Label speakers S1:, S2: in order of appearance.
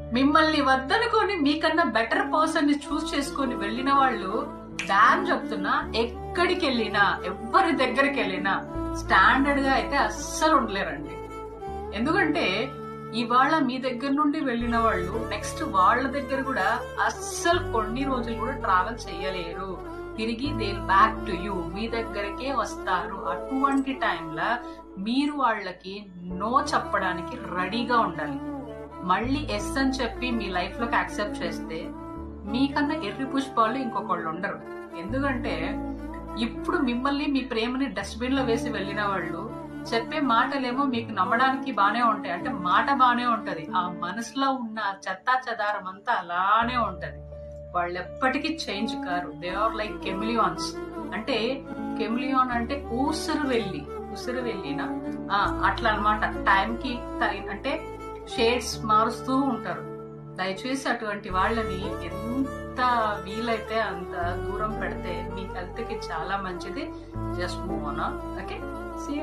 S1: మిమ్మల్ని వద్దనుకొని మీకన్నా బెటర్ పర్సన్ని చూస్ చేసుకొని వెళ్ళిన వాళ్ళు డామ్ చెప్తున్నా ఎక్కడికి వెళ్ళినా ఎవరి దగ్గరికి వెళ్ళినా స్టాండర్డ్గా అయితే అస్సలు ఉండలేరండి. ఎందుకంటే ఇవాళ మీ దగ్గర నుండి వెళ్ళిన వాళ్ళు నెక్స్ట్ వాళ్ళ దగ్గర కూడా అస్సలు కొన్ని రోజులు కూడా ట్రావెల్ చేయలేరు. తిరిగి దే బ్యాక్ టు యూ మీ దగ్గరకే వస్తారు. అటువంటి టైంలో మీరు వాళ్ళకి నో చెప్పడానికి రెడీగా ఉండాలి. మళ్ళీ ఎస్ అని చెప్పి మీ లైఫ్లోకి యాక్సెప్ట్ చేస్తే మీకన్నా ఎర్రి పుష్పాలు ఇంకొకళ్ళు ఉండరు. ఎందుకంటే ఇప్పుడు మిమ్మల్ని మీ ప్రేమని డస్ట్బిన్లో వేసి వెళ్ళిన వాళ్ళు చెప్పే మాటలేమో మీకు నమ్మడానికి బానే ఉంటాయి. అంటే మాట బానే ఉంటది. ఆ మనసులో ఉన్న చెత్తా చెదారం అంతా అలానే ఉంటది. వాళ్ళు ఎప్పటికీ చేంజ్ కారు. దే ఆర్ లైక్ కెమిలియాన్స్ అంటే కెమిలియాన్ అంటే ఊసురు వెళ్ళి. ఉసురు వెళ్ళిన అట్లా అనమాట టైంకి అంటే షేడ్స్ మారుస్తూ ఉంటారు. దయచేసి అటువంటి వాళ్ళని ఎంత వీలైతే అంత దూరం పెడితే మీ హెల్త్కి చాలా మంచిది. Just move okay? సీ